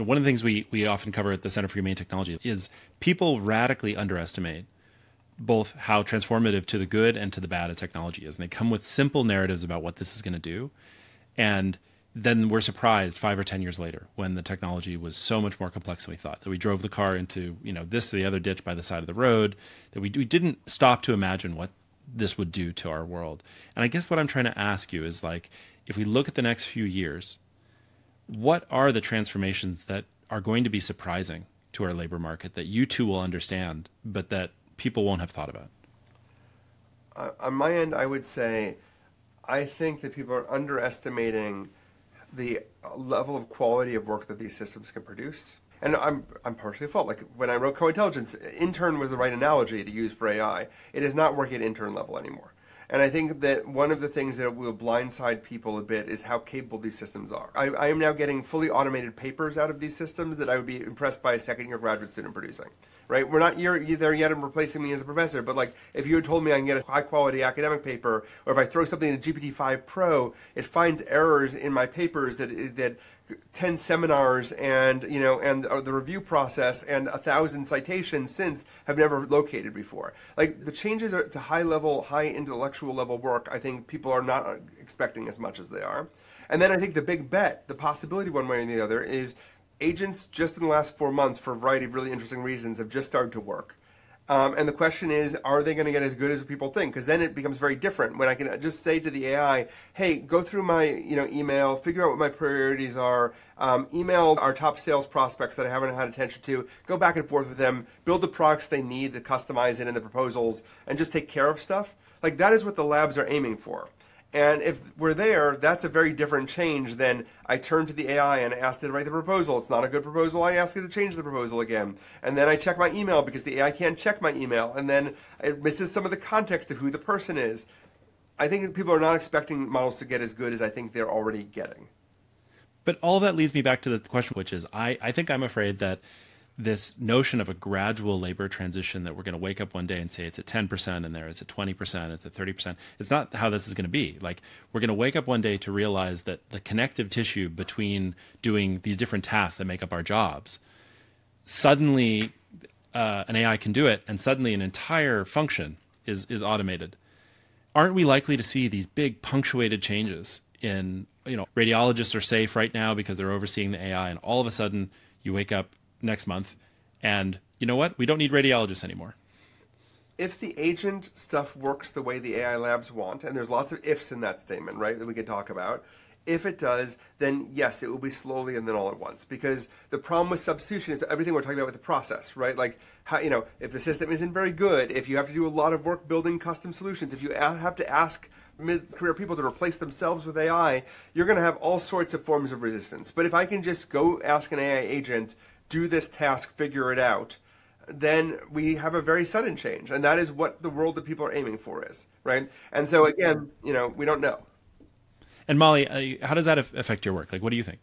you know, one of the things we, we often cover at the Center for Humane Technology is people radically underestimate both how transformative to the good and to the bad a technology is. And they come with simple narratives about what this is going to do. And then we're surprised five or ten years later when the technology was so much more complex than we thought that we drove the car into you know this or the other ditch by the side of the road that we, we didn't stop to imagine what this would do to our world and i guess what i'm trying to ask you is like if we look at the next few years what are the transformations that are going to be surprising to our labor market that you too will understand but that people won't have thought about uh, on my end i would say i think that people are underestimating the level of quality of work that these systems can produce. And I'm, I'm partially at fault. Like when I wrote co-intelligence, intern was the right analogy to use for AI. It is not working at intern level anymore. And I think that one of the things that will blindside people a bit is how capable these systems are. I, I am now getting fully automated papers out of these systems that I would be impressed by a second year graduate student producing right? We're not there yet in replacing me as a professor, but like if you had told me I can get a high quality academic paper, or if I throw something in GPT-5 Pro, it finds errors in my papers that that 10 seminars and you know and uh, the review process and a thousand citations since have never located before like the changes are to high level high intellectual level work i think people are not expecting as much as they are and then i think the big bet the possibility one way or the other is agents just in the last four months, for a variety of really interesting reasons, have just started to work. Um, and the question is, are they going to get as good as people think? Because then it becomes very different when I can just say to the AI, "Hey, go through my you know email, figure out what my priorities are, um, email our top sales prospects that I haven't had attention to, go back and forth with them, build the products they need to customize it in the proposals, and just take care of stuff." Like that is what the labs are aiming for. And if we're there, that's a very different change than I turn to the AI and ask it to write the proposal. It's not a good proposal. I ask it to change the proposal again. And then I check my email because the AI can't check my email. And then it misses some of the context of who the person is. I think people are not expecting models to get as good as I think they're already getting. But all that leads me back to the question, which is I, I think I'm afraid that this notion of a gradual labor transition that we're going to wake up one day and say it's at 10% and there it's at 20% it's at 30% it's not how this is going to be. Like we're going to wake up one day to realize that the connective tissue between doing these different tasks that make up our jobs suddenly uh, an ai can do it and suddenly an entire function is is automated. Aren't we likely to see these big punctuated changes in you know radiologists are safe right now because they're overseeing the ai and all of a sudden you wake up next month, and you know what? We don't need radiologists anymore. If the agent stuff works the way the AI labs want, and there's lots of ifs in that statement, right, that we could talk about. If it does, then yes, it will be slowly and then all at once. Because the problem with substitution is everything we're talking about with the process, right? Like, how, you know, if the system isn't very good, if you have to do a lot of work building custom solutions, if you have to ask mid-career people to replace themselves with AI, you're going to have all sorts of forms of resistance. But if I can just go ask an AI agent do this task, figure it out, then we have a very sudden change. And that is what the world that people are aiming for is, right? And so again, you know, we don't know. And Molly, uh, how does that affect your work? Like, what do you think?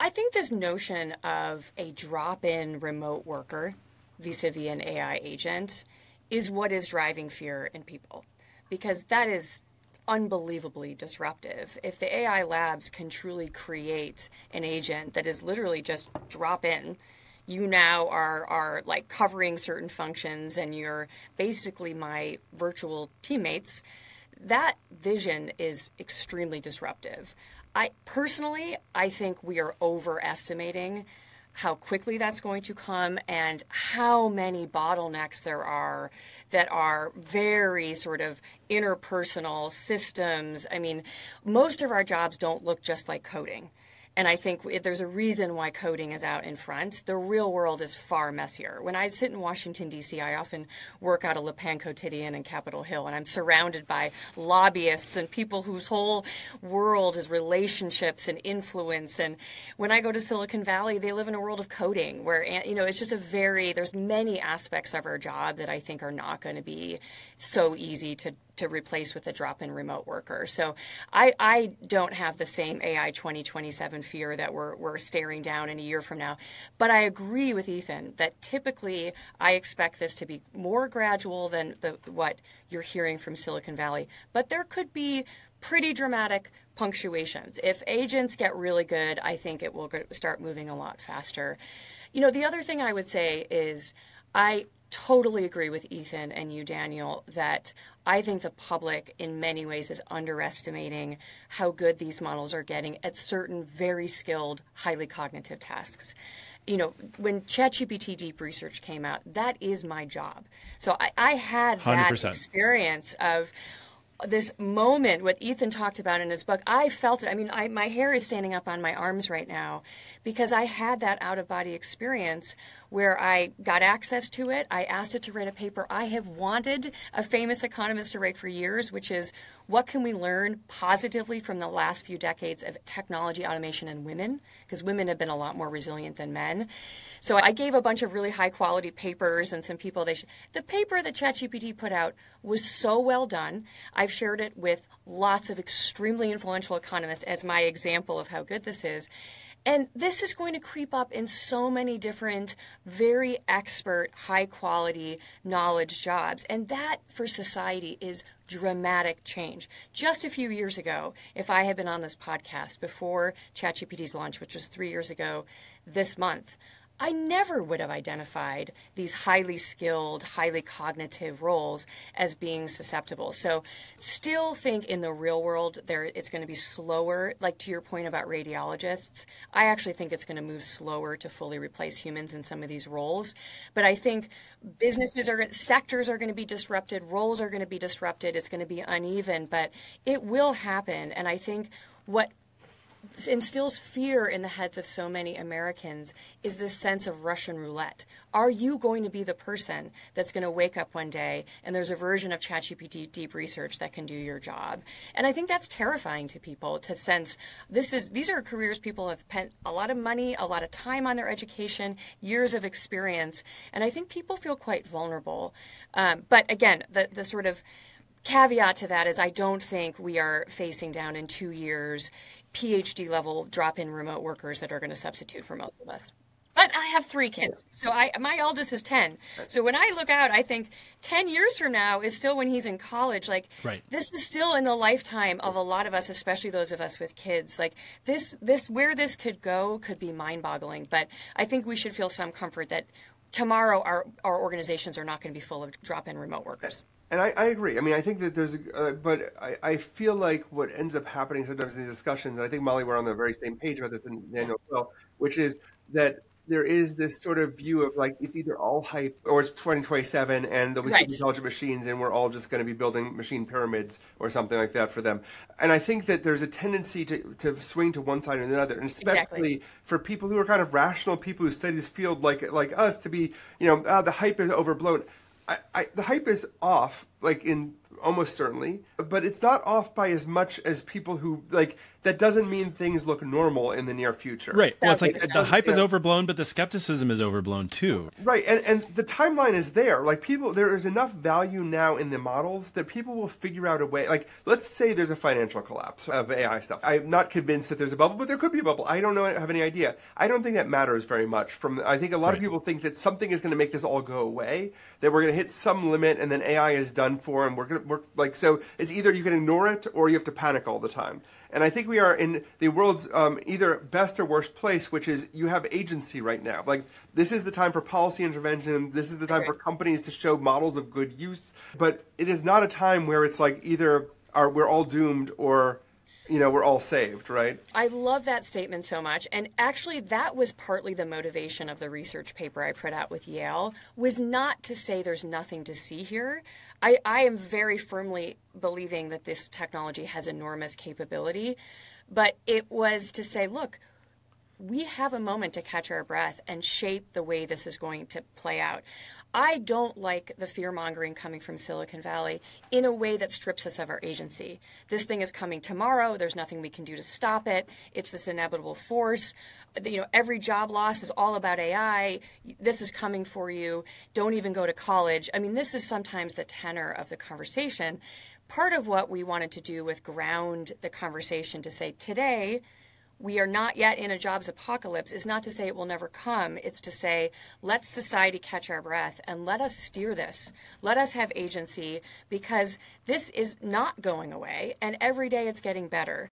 I think this notion of a drop in remote worker vis a vis an AI agent is what is driving fear in people because that is unbelievably disruptive. If the AI labs can truly create an agent that is literally just drop in, you now are are like covering certain functions and you're basically my virtual teammates. That vision is extremely disruptive. I personally, I think we are overestimating how quickly that's going to come and how many bottlenecks there are that are very sort of interpersonal systems. I mean, most of our jobs don't look just like coding. And I think there's a reason why coding is out in front. The real world is far messier. When I sit in Washington, D.C., I often work out of Le Pain Quotidien and Capitol Hill, and I'm surrounded by lobbyists and people whose whole world is relationships and influence. And when I go to Silicon Valley, they live in a world of coding where, eh, you know, it's just a very, there's many aspects of our job that I think are not going to be so easy to to replace with a drop-in remote worker. So I, I don't have the same AI 2027 fear that we're, we're staring down in a year from now. But I agree with Ethan that typically I expect this to be more gradual than the, what you're hearing from Silicon Valley. But there could be pretty dramatic punctuations. If agents get really good, I think it will start moving a lot faster. You know, the other thing I would say is I totally agree with Ethan and you, Daniel, that I think the public, in many ways, is underestimating how good these models are getting at certain very skilled, highly cognitive tasks. You know, when ChatGPT Deep Research came out, that is my job. So I, I had that 100%. experience of this moment what ethan talked about in his book i felt it i mean I, my hair is standing up on my arms right now because i had that out of body experience where i got access to it. I asked it to write a paper. I have wanted a famous economist to write for years which is what can we learn positively from the last few decades of technology automation and women? Because women have been a lot more resilient than men. So i gave a bunch of really high quality papers and some people they the paper that chatgpt put out was so well done. I've shared it with lots of extremely influential economists as my example of how good this is and this is going to creep up in so many different, very expert, high quality knowledge jobs. And that for society is dramatic change. Just a few years ago, if I had been on this podcast before ChatGPT's launch, which was three years ago this month, I never would have identified these highly skilled, highly cognitive roles as being susceptible. So, still think in the real world there it's going to be slower. Like to your point about radiologists, I actually think it's going to move slower to fully replace humans in some of these roles. But I think businesses are sectors are going to be disrupted, roles are going to be disrupted. It's going to be uneven, but it will happen. And I think what instills fear in the heads of so many Americans is this sense of Russian roulette. Are you going to be the person that's going to wake up one day and there's a version of ChatGPT deep research that can do your job? And I think that's terrifying to people to sense this is these are careers people have spent a lot of money, a lot of time on their education, years of experience, and I think people feel quite vulnerable. Um, but again, the the sort of caveat to that is I don't think we are facing down in two years PhD level drop in remote workers that are going to substitute for most of us. But I have three kids. So I my eldest is 10. So when I look out, I think 10 years from now is still when he's in college. Like right. this is still in the lifetime of a lot of us, especially those of us with kids. Like this this where this could go could be mind-boggling, but I think we should feel some comfort that tomorrow our our organizations are not going to be full of drop-in remote workers. And I, I, agree. I mean, I think that there's, a, uh, but I, I, feel like what ends up happening sometimes in these discussions, and I think Molly, we're on the very same page about this, and Daniel as well, which is that there is this sort of view of like it's either all hype or it's 2027 and there'll be right. intelligent machines and we're all just going to be building machine pyramids or something like that for them. And I think that there's a tendency to, to swing to one side or the other, and especially exactly. for people who are kind of rational people who study this field like like us to be, you know, uh, the hype is overblown. I, I, the hype is off, like in almost certainly, but it's not off by as much as people who like that doesn't mean things look normal in the near future. Right. Well, it's like the hype is overblown, but the skepticism is overblown too. Right. And and the timeline is there. Like people, there is enough value now in the models that people will figure out a way. Like let's say there's a financial collapse of AI stuff. I'm not convinced that there's a bubble, but there could be a bubble. I don't know. I have any idea. I don't think that matters very much. From I think a lot right. of people think that something is going to make this all go away. That we're going to hit some limit and then AI is done for, and we're going to work like so. It's either you can ignore it or you have to panic all the time. And I think we are in the world's um, either best or worst place, which is you have agency right now. Like this is the time for policy intervention. This is the time for companies to show models of good use. But it is not a time where it's like either are we're all doomed or you know, we're all saved, right? I love that statement so much. And actually that was partly the motivation of the research paper I put out with Yale was not to say there's nothing to see here. I, I am very firmly believing that this technology has enormous capability, but it was to say, look, we have a moment to catch our breath and shape the way this is going to play out. I don't like the fear mongering coming from Silicon Valley in a way that strips us of our agency. This thing is coming tomorrow. There's nothing we can do to stop it. It's this inevitable force. You know, every job loss is all about AI. This is coming for you. Don't even go to college. I mean, this is sometimes the tenor of the conversation. Part of what we wanted to do with ground the conversation to say today, we are not yet in a jobs apocalypse is not to say it will never come. It's to say, let society catch our breath and let us steer this. Let us have agency because this is not going away and every day it's getting better.